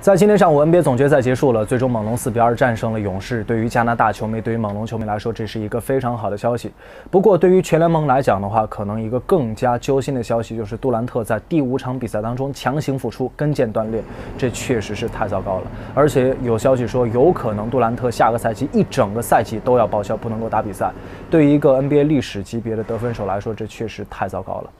在今天上午，NBA 总决赛结束了，最终猛龙四比二战胜了勇士。对于加拿大球迷，对于猛龙球迷来说，这是一个非常好的消息。不过，对于全联盟来讲的话，可能一个更加揪心的消息就是杜兰特在第五场比赛当中强行复出，跟腱断裂，这确实是太糟糕了。而且有消息说，有可能杜兰特下个赛季一整个赛季都要报销，不能够打比赛。对于一个 NBA 历史级别的得分手来说，这确实太糟糕了。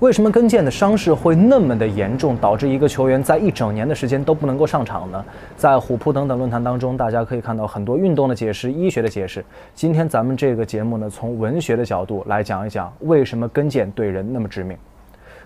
为什么跟腱的伤势会那么的严重，导致一个球员在一整年的时间都不能够上场呢？在虎扑等等论坛当中，大家可以看到很多运动的解释、医学的解释。今天咱们这个节目呢，从文学的角度来讲一讲，为什么跟腱对人那么致命。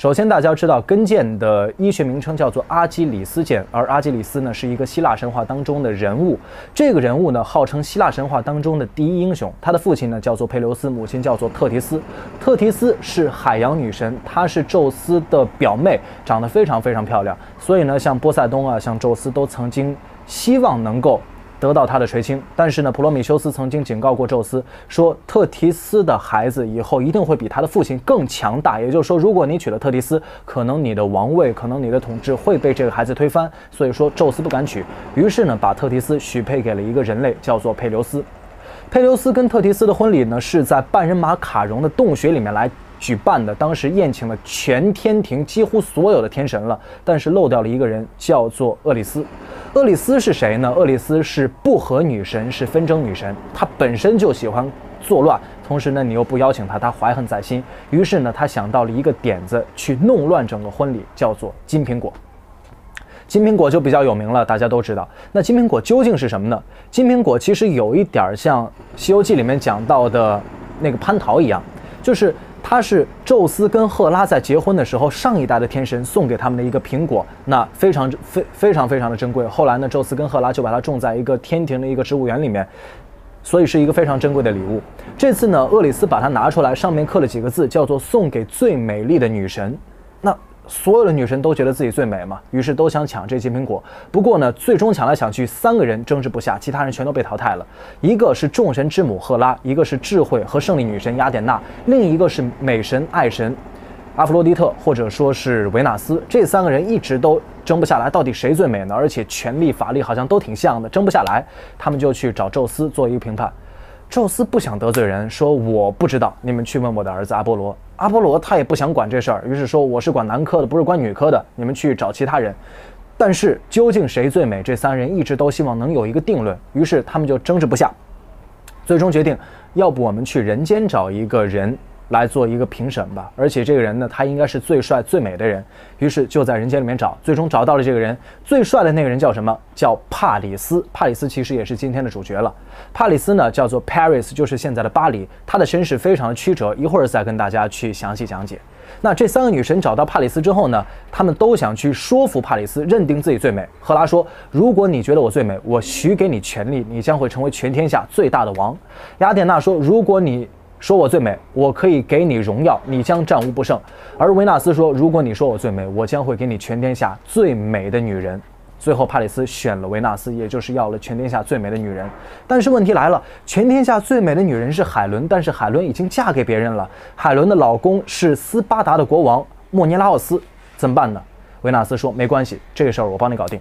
首先，大家知道跟腱的医学名称叫做阿基里斯腱，而阿基里斯呢是一个希腊神话当中的人物。这个人物呢号称希腊神话当中的第一英雄。他的父亲呢叫做佩留斯，母亲叫做特提斯。特提斯是海洋女神，她是宙斯的表妹，长得非常非常漂亮。所以呢，像波塞冬啊，像宙斯都曾经希望能够。得到他的垂青，但是呢，普罗米修斯曾经警告过宙斯，说特提斯的孩子以后一定会比他的父亲更强大。也就是说，如果你娶了特提斯，可能你的王位，可能你的统治会被这个孩子推翻。所以说，宙斯不敢娶，于是呢，把特提斯许配给了一个人类，叫做佩留斯。佩留斯跟特提斯的婚礼呢，是在半人马卡戎的洞穴里面来。举办的当时宴请了全天庭几乎所有的天神了，但是漏掉了一个人，叫做厄里斯。厄里斯是谁呢？厄里斯是不和女神，是纷争女神。她本身就喜欢作乱，同时呢，你又不邀请她，她怀恨在心。于是呢，她想到了一个点子，去弄乱整个婚礼，叫做金苹果。金苹果就比较有名了，大家都知道。那金苹果究竟是什么呢？金苹果其实有一点像《西游记》里面讲到的那个蟠桃一样，就是。它是宙斯跟赫拉在结婚的时候，上一代的天神送给他们的一个苹果，那非常非非常非常的珍贵。后来呢，宙斯跟赫拉就把它种在一个天庭的一个植物园里面，所以是一个非常珍贵的礼物。这次呢，厄里斯把它拿出来，上面刻了几个字，叫做“送给最美丽的女神”。所有的女神都觉得自己最美嘛，于是都想抢这金苹果。不过呢，最终抢来抢去，三个人争执不下，其他人全都被淘汰了。一个是众神之母赫拉，一个是智慧和胜利女神雅典娜，另一个是美神爱神阿弗洛狄特，或者说是维纳斯。这三个人一直都争不下来，到底谁最美呢？而且权力法力好像都挺像的，争不下来。他们就去找宙斯做一个评判。宙斯不想得罪人，说我不知道，你们去问我的儿子阿波罗。阿波罗他也不想管这事儿，于是说我是管男科的，不是管女科的，你们去找其他人。但是究竟谁最美，这三人一直都希望能有一个定论，于是他们就争执不下，最终决定，要不我们去人间找一个人。来做一个评审吧，而且这个人呢，他应该是最帅最美的人。于是就在人间里面找，最终找到了这个人，最帅的那个人叫什么？叫帕里斯。帕里斯其实也是今天的主角了。帕里斯呢，叫做 Paris，就是现在的巴黎。他的身世非常的曲折，一会儿再跟大家去详细讲解。那这三个女神找到帕里斯之后呢，他们都想去说服帕里斯认定自己最美。赫拉说：“如果你觉得我最美，我许给你权力，你将会成为全天下最大的王。”雅典娜说：“如果你……”说我最美，我可以给你荣耀，你将战无不胜。而维纳斯说，如果你说我最美，我将会给你全天下最美的女人。最后，帕里斯选了维纳斯，也就是要了全天下最美的女人。但是问题来了，全天下最美的女人是海伦，但是海伦已经嫁给别人了。海伦的老公是斯巴达的国王莫尼拉奥斯，怎么办呢？维纳斯说，没关系，这个事儿我帮你搞定。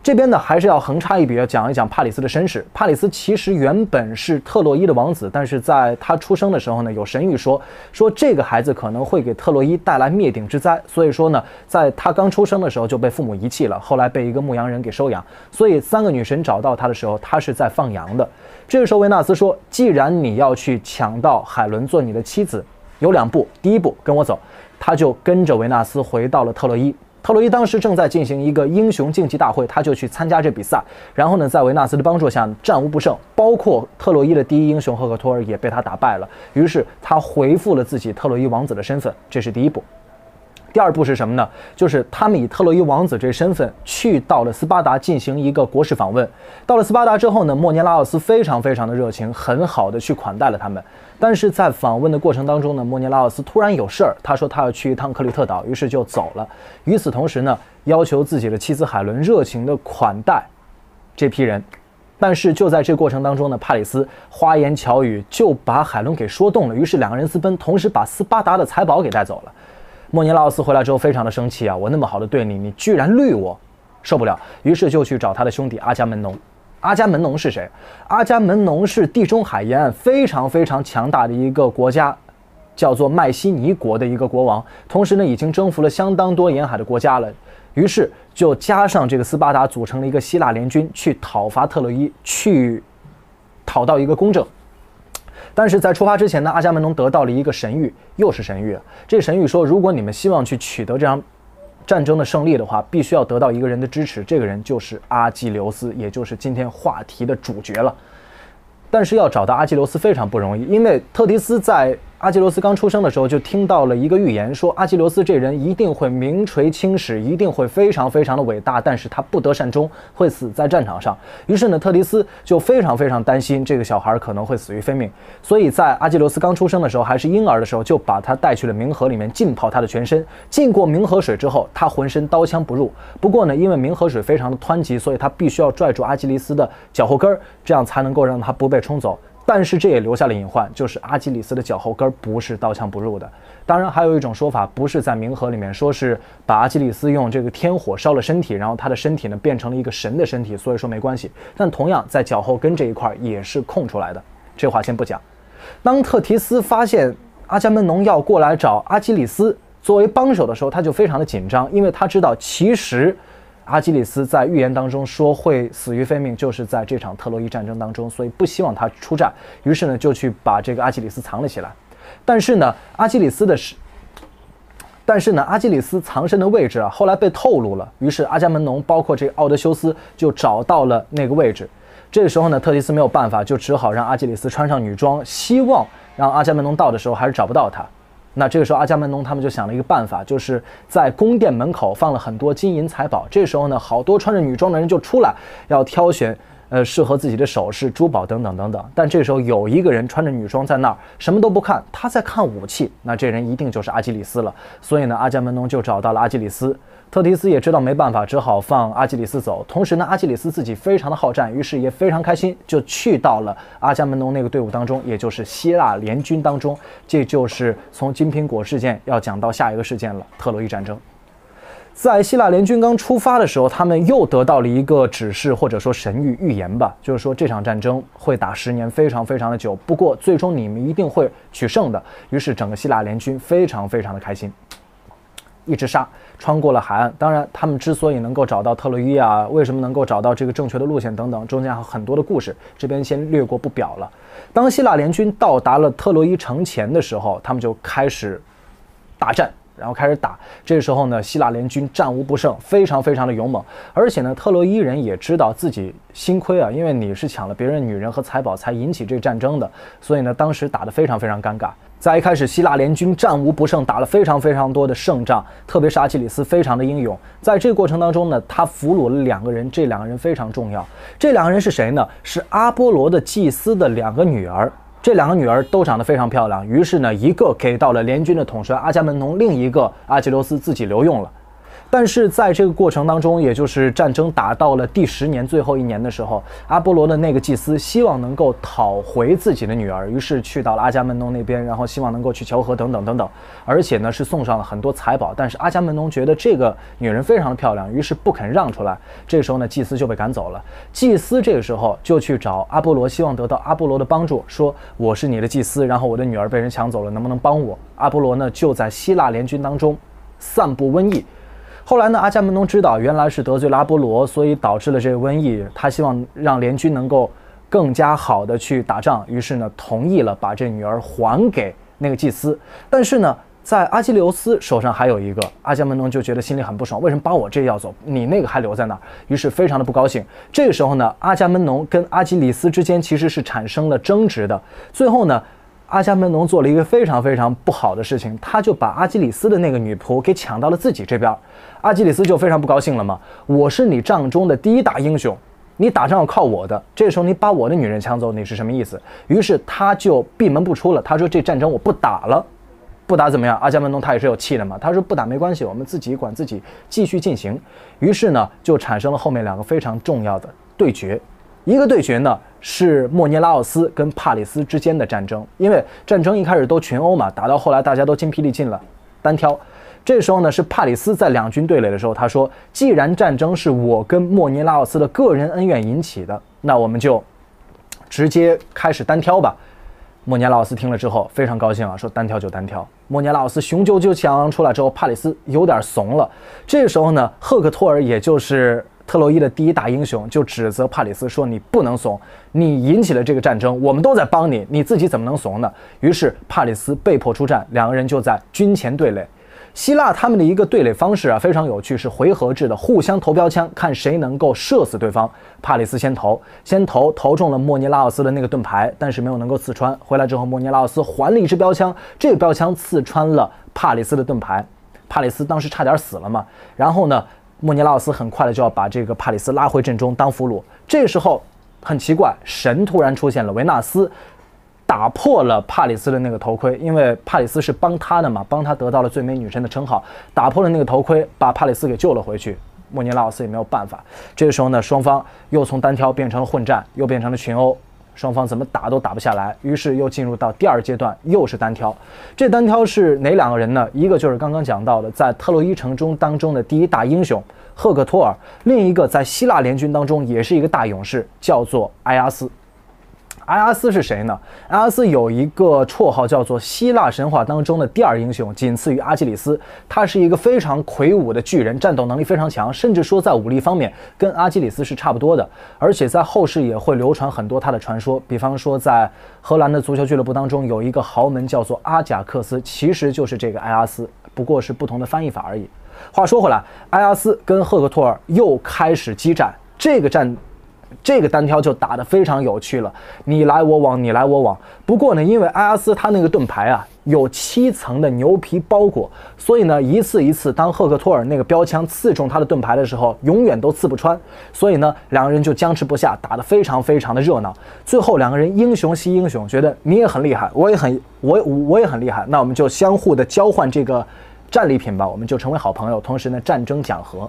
这边呢，还是要横插一笔，要讲一讲帕里斯的身世。帕里斯其实原本是特洛伊的王子，但是在他出生的时候呢，有神谕说，说这个孩子可能会给特洛伊带来灭顶之灾，所以说呢，在他刚出生的时候就被父母遗弃了，后来被一个牧羊人给收养。所以三个女神找到他的时候，他是在放羊的。这个时候维纳斯说，既然你要去抢到海伦做你的妻子，有两步，第一步跟我走，他就跟着维纳斯回到了特洛伊。特洛伊当时正在进行一个英雄竞技大会，他就去参加这比赛。然后呢，在维纳斯的帮助下，战无不胜，包括特洛伊的第一英雄赫克托尔也被他打败了。于是他回复了自己特洛伊王子的身份，这是第一步。第二步是什么呢？就是他们以特洛伊王子这身份去到了斯巴达进行一个国事访问。到了斯巴达之后呢，莫涅拉奥斯非常非常的热情，很好的去款待了他们。但是在访问的过程当中呢，莫涅拉奥斯突然有事儿，他说他要去一趟克里特岛，于是就走了。与此同时呢，要求自己的妻子海伦热情的款待这批人。但是就在这过程当中呢，帕里斯花言巧语就把海伦给说动了，于是两个人私奔，同时把斯巴达的财宝给带走了。莫尼拉奥斯回来之后非常的生气啊！我那么好的对你，你居然绿我，受不了，于是就去找他的兄弟阿伽门农。阿伽门农是谁？阿伽门农是地中海沿岸非常非常强大的一个国家，叫做迈锡尼国的一个国王，同时呢已经征服了相当多沿海的国家了。于是就加上这个斯巴达，组成了一个希腊联军去讨伐特洛伊，去讨到一个公正。但是在出发之前呢，阿伽门农得到了一个神谕，又是神谕。这神谕说，如果你们希望去取得这场战争的胜利的话，必须要得到一个人的支持，这个人就是阿基琉斯，也就是今天话题的主角了。但是要找到阿基琉斯非常不容易，因为特迪斯在。阿基琉斯刚出生的时候，就听到了一个预言，说阿基琉斯这人一定会名垂青史，一定会非常非常的伟大，但是他不得善终，会死在战场上。于是呢，特迪斯就非常非常担心这个小孩可能会死于非命，所以在阿基琉斯刚出生的时候，还是婴儿的时候，就把他带去了冥河里面浸泡他的全身。浸过冥河水之后，他浑身刀枪不入。不过呢，因为冥河水非常的湍急，所以他必须要拽住阿基里斯的脚后跟儿，这样才能够让他不被冲走。但是这也留下了隐患，就是阿基里斯的脚后跟不是刀枪不入的。当然，还有一种说法，不是在冥河里面，说是把阿基里斯用这个天火烧了身体，然后他的身体呢变成了一个神的身体，所以说没关系。但同样在脚后跟这一块也是空出来的，这话先不讲。当特提斯发现阿伽门农要过来找阿基里斯作为帮手的时候，他就非常的紧张，因为他知道其实。阿基里斯在预言当中说会死于非命，就是在这场特洛伊战争当中，所以不希望他出战，于是呢就去把这个阿基里斯藏了起来。但是呢，阿基里斯的是，但是呢，阿基里斯藏身的位置啊，后来被透露了，于是阿伽门农包括这个奥德修斯就找到了那个位置。这个时候呢，特提斯没有办法，就只好让阿基里斯穿上女装，希望让阿伽门农到的时候还是找不到他。那这个时候，阿伽门农他们就想了一个办法，就是在宫殿门口放了很多金银财宝。这时候呢，好多穿着女装的人就出来，要挑选呃适合自己的首饰、珠宝等等等等。但这时候有一个人穿着女装在那儿，什么都不看，他在看武器。那这人一定就是阿基里斯了。所以呢，阿伽门农就找到了阿基里斯。特提斯也知道没办法，只好放阿基里斯走。同时呢，阿基里斯自己非常的好战，于是也非常开心，就去到了阿伽门农那个队伍当中，也就是希腊联军当中。这就是从金苹果事件要讲到下一个事件了——特洛伊战争。在希腊联军刚出发的时候，他们又得到了一个指示，或者说神谕预言吧，就是说这场战争会打十年，非常非常的久。不过最终你们一定会取胜的。于是整个希腊联军非常非常的开心。一直杀，穿过了海岸。当然，他们之所以能够找到特洛伊啊，为什么能够找到这个正确的路线等等，中间还有很多的故事，这边先略过不表了。当希腊联军到达了特洛伊城前的时候，他们就开始大战。然后开始打，这时候呢，希腊联军战无不胜，非常非常的勇猛。而且呢，特洛伊人也知道自己心亏啊，因为你是抢了别人女人和财宝才引起这战争的，所以呢，当时打得非常非常尴尬。在一开始，希腊联军战无不胜，打了非常非常多的胜仗，特别是阿基里斯非常的英勇。在这个过程当中呢，他俘虏了两个人，这两个人非常重要。这两个人是谁呢？是阿波罗的祭司的两个女儿。这两个女儿都长得非常漂亮，于是呢，一个给到了联军的统帅阿伽门农，另一个阿基琉斯自己留用了。但是在这个过程当中，也就是战争打到了第十年最后一年的时候，阿波罗的那个祭司希望能够讨回自己的女儿，于是去到了阿伽门农那边，然后希望能够去求和等等等等，而且呢是送上了很多财宝。但是阿伽门农觉得这个女人非常的漂亮，于是不肯让出来。这时候呢，祭司就被赶走了。祭司这个时候就去找阿波罗，希望得到阿波罗的帮助，说我是你的祭司，然后我的女儿被人抢走了，能不能帮我？阿波罗呢就在希腊联军当中散布瘟疫。后来呢，阿伽门农知道原来是得罪了阿波罗，所以导致了这个瘟疫。他希望让联军能够更加好的去打仗，于是呢，同意了把这女儿还给那个祭司。但是呢，在阿基琉斯手上还有一个，阿伽门农就觉得心里很不爽，为什么把我这要走，你那个还留在那儿？于是非常的不高兴。这个时候呢，阿伽门农跟阿基里斯之间其实是产生了争执的。最后呢。阿伽门农做了一个非常非常不好的事情，他就把阿基里斯的那个女仆给抢到了自己这边，阿基里斯就非常不高兴了嘛。我是你帐中的第一大英雄，你打仗要靠我的，这时候你把我的女人抢走，你是什么意思？于是他就闭门不出了。他说这战争我不打了，不打怎么样？阿伽门农他也是有气的嘛。他说不打没关系，我们自己管自己，继续进行。于是呢，就产生了后面两个非常重要的对决。一个对决呢是莫涅拉奥斯跟帕里斯之间的战争，因为战争一开始都群殴嘛，打到后来大家都精疲力尽了，单挑。这时候呢，是帕里斯在两军对垒的时候，他说：“既然战争是我跟莫尼拉奥斯的个人恩怨引起的，那我们就直接开始单挑吧。”莫尼拉奥斯听了之后非常高兴啊，说：“单挑就单挑。”莫尼拉奥斯雄赳赳气昂昂出来之后，帕里斯有点怂了。这时候呢，赫克托尔也就是特洛伊的第一大英雄，就指责帕里斯说：“你不能怂，你引起了这个战争，我们都在帮你，你自己怎么能怂呢？”于是帕里斯被迫出战，两个人就在军前对垒。希腊他们的一个对垒方式啊，非常有趣，是回合制的，互相投标枪，看谁能够射死对方。帕里斯先投，先投投中了莫尼拉奥斯的那个盾牌，但是没有能够刺穿。回来之后，莫尼拉奥斯还了一支标枪，这个标枪刺穿了帕里斯的盾牌，帕里斯当时差点死了嘛。然后呢，莫尼拉奥斯很快的就要把这个帕里斯拉回阵中当俘虏。这时候很奇怪，神突然出现了，维纳斯。打破了帕里斯的那个头盔，因为帕里斯是帮他的嘛，帮他得到了最美女神的称号。打破了那个头盔，把帕里斯给救了回去。莫尼拉奥斯也没有办法。这个时候呢，双方又从单挑变成了混战，又变成了群殴，双方怎么打都打不下来。于是又进入到第二阶段，又是单挑。这单挑是哪两个人呢？一个就是刚刚讲到的，在特洛伊城中当中的第一大英雄赫克托尔，另一个在希腊联军当中也是一个大勇士，叫做埃阿斯。埃阿斯是谁呢？埃阿斯有一个绰号叫做希腊神话当中的第二英雄，仅次于阿基里斯。他是一个非常魁梧的巨人，战斗能力非常强，甚至说在武力方面跟阿基里斯是差不多的。而且在后世也会流传很多他的传说，比方说在荷兰的足球俱乐部当中有一个豪门叫做阿贾克斯，其实就是这个埃阿斯，不过是不同的翻译法而已。话说回来，埃阿斯跟赫克托尔又开始激战，这个战。这个单挑就打得非常有趣了，你来我往，你来我往。不过呢，因为埃阿斯他那个盾牌啊有七层的牛皮包裹，所以呢一次一次当赫克托尔那个标枪刺中他的盾牌的时候，永远都刺不穿。所以呢两个人就僵持不下，打得非常非常的热闹。最后两个人英雄惜英雄，觉得你也很厉害，我也很我我也很厉害，那我们就相互的交换这个战利品吧，我们就成为好朋友。同时呢战争讲和。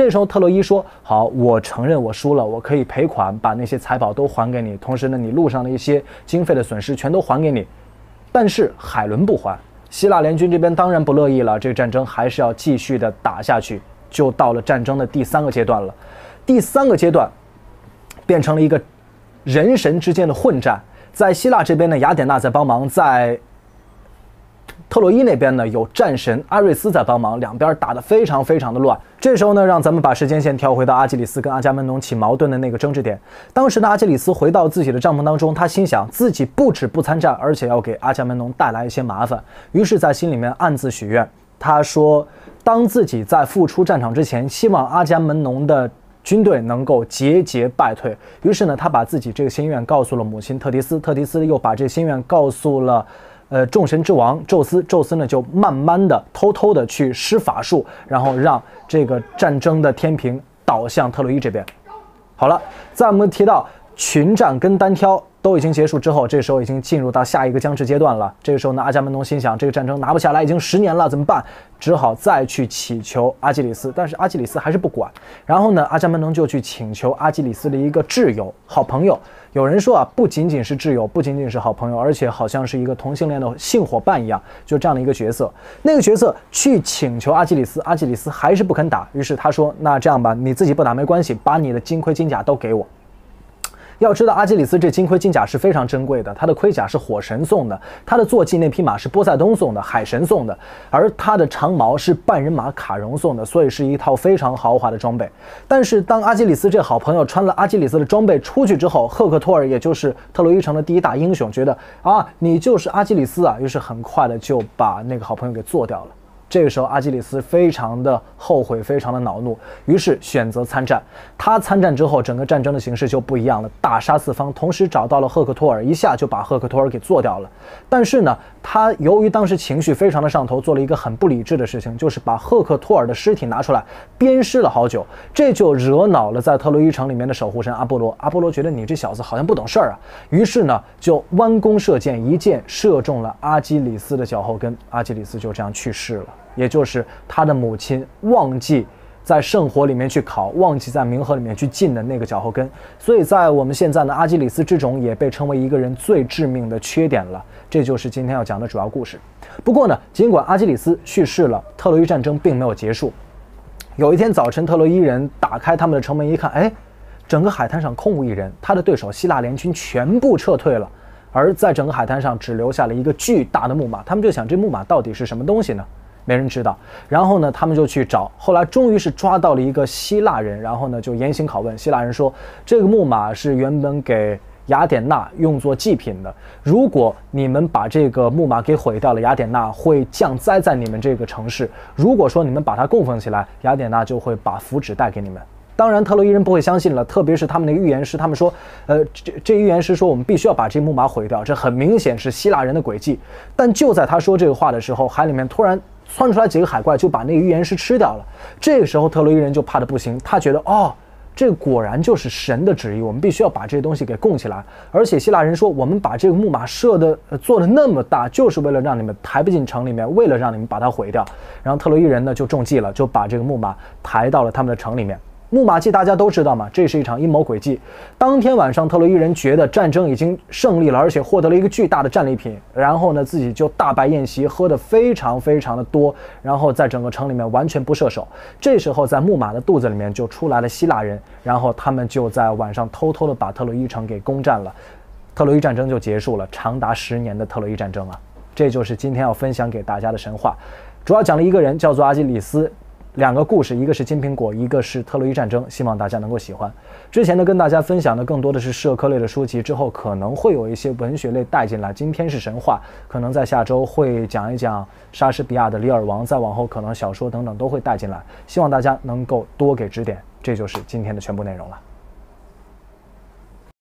这时候，特洛伊说：“好，我承认我输了，我可以赔款，把那些财宝都还给你。同时呢，你路上的一些经费的损失全都还给你。但是海伦不还。希腊联军这边当然不乐意了，这个战争还是要继续的打下去。就到了战争的第三个阶段了。第三个阶段变成了一个人神之间的混战。在希腊这边呢，雅典娜在帮忙，在。”特洛伊那边呢，有战神阿瑞斯在帮忙，两边打得非常非常的乱。这时候呢，让咱们把时间线调回到阿基里斯跟阿伽门农起矛盾的那个争执点。当时的阿基里斯回到自己的帐篷当中，他心想自己不止不参战，而且要给阿伽门农带来一些麻烦。于是，在心里面暗自许愿，他说，当自己在复出战场之前，希望阿伽门农的军队能够节节败退。于是呢，他把自己这个心愿告诉了母亲特提斯，特提斯又把这心愿告诉了。呃，众神之王宙斯，宙斯呢就慢慢的、偷偷的去施法术，然后让这个战争的天平倒向特洛伊这边。好了，在我们提到群战跟单挑。都已经结束之后，这时候已经进入到下一个僵持阶段了。这个时候呢，阿伽门农心想，这个战争拿不下来，已经十年了，怎么办？只好再去祈求阿基里斯，但是阿基里斯还是不管。然后呢，阿伽门农就去请求阿基里斯的一个挚友、好朋友。有人说啊，不仅仅是挚友，不仅仅是好朋友，而且好像是一个同性恋的性伙伴一样，就这样的一个角色。那个角色去请求阿基里斯，阿基里斯还是不肯打。于是他说：“那这样吧，你自己不打没关系，把你的金盔金甲都给我。”要知道，阿基里斯这金盔金甲是非常珍贵的，他的盔甲是火神送的，他的坐骑那匹马是波塞冬送的，海神送的，而他的长矛是半人马卡戎送的，所以是一套非常豪华的装备。但是，当阿基里斯这好朋友穿了阿基里斯的装备出去之后，赫克托尔，也就是特洛伊城的第一大英雄，觉得啊，你就是阿基里斯啊，于是很快的就把那个好朋友给做掉了。这个时候，阿基里斯非常的后悔，非常的恼怒，于是选择参战。他参战之后，整个战争的形势就不一样了，大杀四方，同时找到了赫克托尔，一下就把赫克托尔给做掉了。但是呢，他由于当时情绪非常的上头，做了一个很不理智的事情，就是把赫克托尔的尸体拿出来鞭尸了好久，这就惹恼了在特洛伊城里面的守护神阿波罗。阿波罗觉得你这小子好像不懂事儿啊，于是呢，就弯弓射箭，一箭射中了阿基里斯的脚后跟，阿基里斯就这样去世了。也就是他的母亲忘记在圣火里面去烤，忘记在冥河里面去浸的那个脚后跟。所以在我们现在呢，阿基里斯之踵也被称为一个人最致命的缺点了。这就是今天要讲的主要故事。不过呢，尽管阿基里斯去世了，特洛伊战争并没有结束。有一天早晨，特洛伊人打开他们的城门一看，哎，整个海滩上空无一人，他的对手希腊联军全部撤退了。而在整个海滩上只留下了一个巨大的木马，他们就想这木马到底是什么东西呢？没人知道。然后呢，他们就去找，后来终于是抓到了一个希腊人，然后呢就严刑拷问。希腊人说，这个木马是原本给雅典娜用作祭品的，如果你们把这个木马给毁掉了，雅典娜会降灾在你们这个城市。如果说你们把它供奉起来，雅典娜就会把福祉带给你们。当然，特洛伊人不会相信了，特别是他们那个预言师，他们说，呃，这这预言师说我们必须要把这木马毁掉，这很明显是希腊人的诡计。但就在他说这个话的时候，海里面突然窜出来几个海怪，就把那个预言师吃掉了。这个时候，特洛伊人就怕的不行，他觉得，哦，这果然就是神的旨意，我们必须要把这些东西给供起来。而且希腊人说，我们把这个木马设的做的那么大，就是为了让你们抬不进城里面，为了让你们把它毁掉。然后特洛伊人呢就中计了，就把这个木马抬到了他们的城里面。木马计大家都知道嘛，这是一场阴谋诡计。当天晚上，特洛伊人觉得战争已经胜利了，而且获得了一个巨大的战利品，然后呢，自己就大摆宴席，喝得非常非常的多，然后在整个城里面完全不射手。这时候，在木马的肚子里面就出来了希腊人，然后他们就在晚上偷偷的把特洛伊城给攻占了，特洛伊战争就结束了，长达十年的特洛伊战争啊，这就是今天要分享给大家的神话，主要讲了一个人叫做阿基里斯。两个故事，一个是金苹果，一个是特洛伊战争，希望大家能够喜欢。之前呢，跟大家分享的更多的是社科类的书籍，之后可能会有一些文学类带进来。今天是神话，可能在下周会讲一讲莎士比亚的《李尔王》，再往后可能小说等等都会带进来，希望大家能够多给指点。这就是今天的全部内容了。